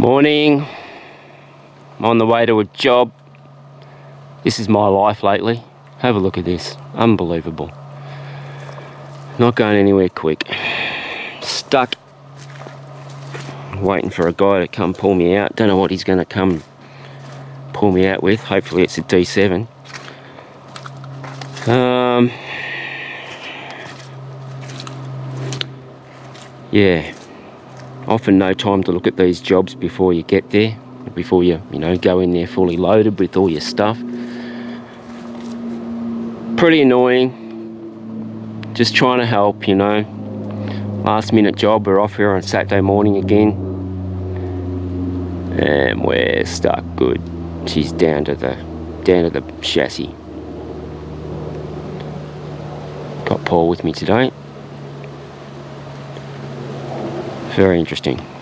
Morning. I'm on the way to a job. This is my life lately. Have a look at this. Unbelievable. Not going anywhere quick. Stuck. Waiting for a guy to come pull me out. Don't know what he's going to come pull me out with. Hopefully it's a D7. Um, yeah, often no time to look at these jobs before you get there, before you, you know, go in there fully loaded with all your stuff. Pretty annoying. Just trying to help, you know. Last minute job, we're off here on Saturday morning again. And we're stuck good. She's down to the down to the chassis. Got Paul with me today. Very interesting.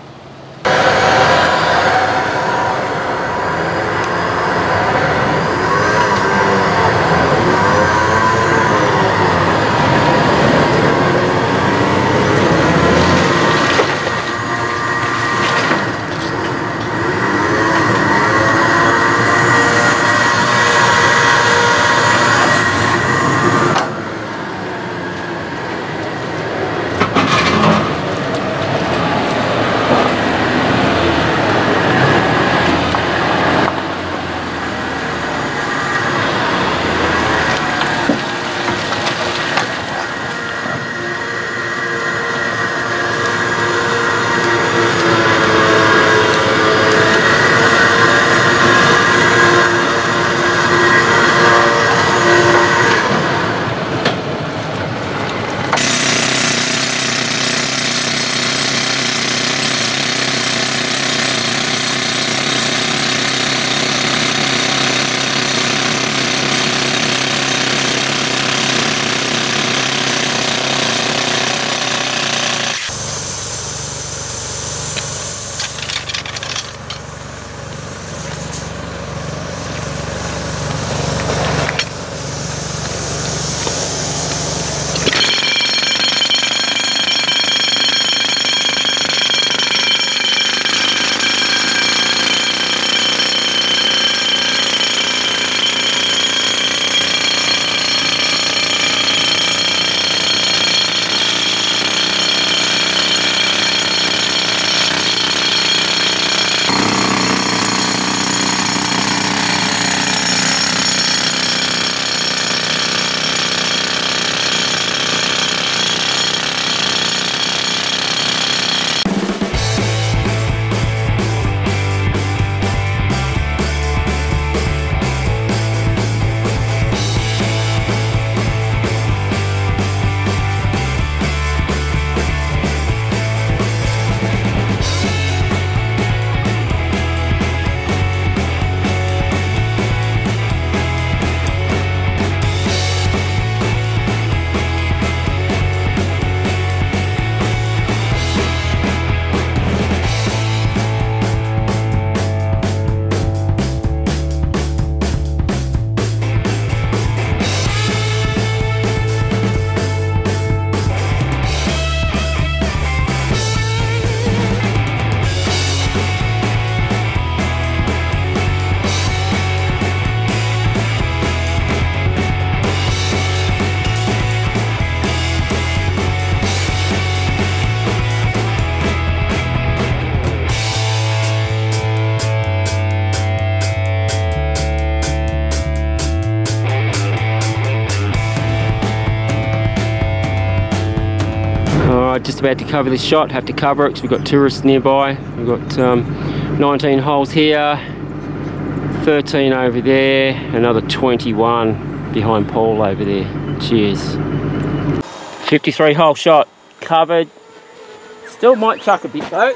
Just about to cover this shot, have to cover it because we've got tourists nearby. We've got um, 19 holes here, 13 over there, another 21 behind Paul over there. Cheers. 53 hole shot, covered. Still might chuck a bit though.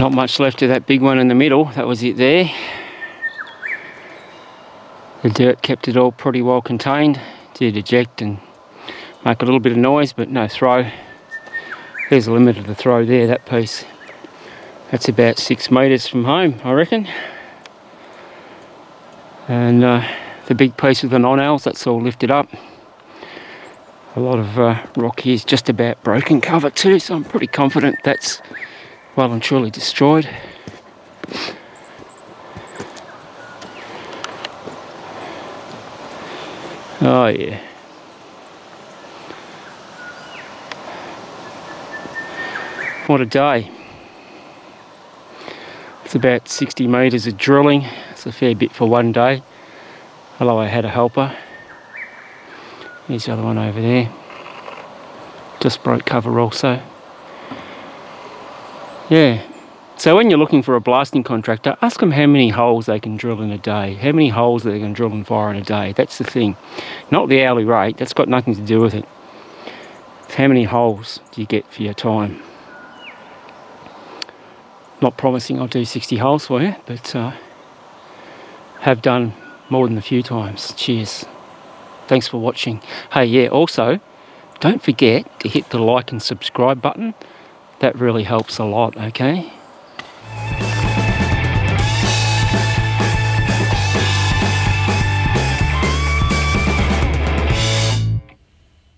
Not much left of that big one in the middle, that was it there. The dirt kept it all pretty well contained. Did eject and make a little bit of noise, but no throw. There's a limit of the throw there, that piece. That's about six metres from home, I reckon. And uh, the big piece with the Nonels, that's all lifted up. A lot of uh, rock here is just about broken cover too, so I'm pretty confident that's well and truly destroyed. Oh yeah. What a day. It's about 60 metres of drilling. It's a fair bit for one day. Hello, I had a helper. Here's the other one over there. Just broke cover also. Yeah. So when you're looking for a blasting contractor, ask them how many holes they can drill in a day. How many holes they can drill and fire in a day. That's the thing. Not the hourly rate. That's got nothing to do with it. How many holes do you get for your time. Not promising I'll do 60 holes for you, but uh, have done more than a few times. Cheers. Thanks for watching. Hey, yeah, also, don't forget to hit the like and subscribe button. That really helps a lot, okay?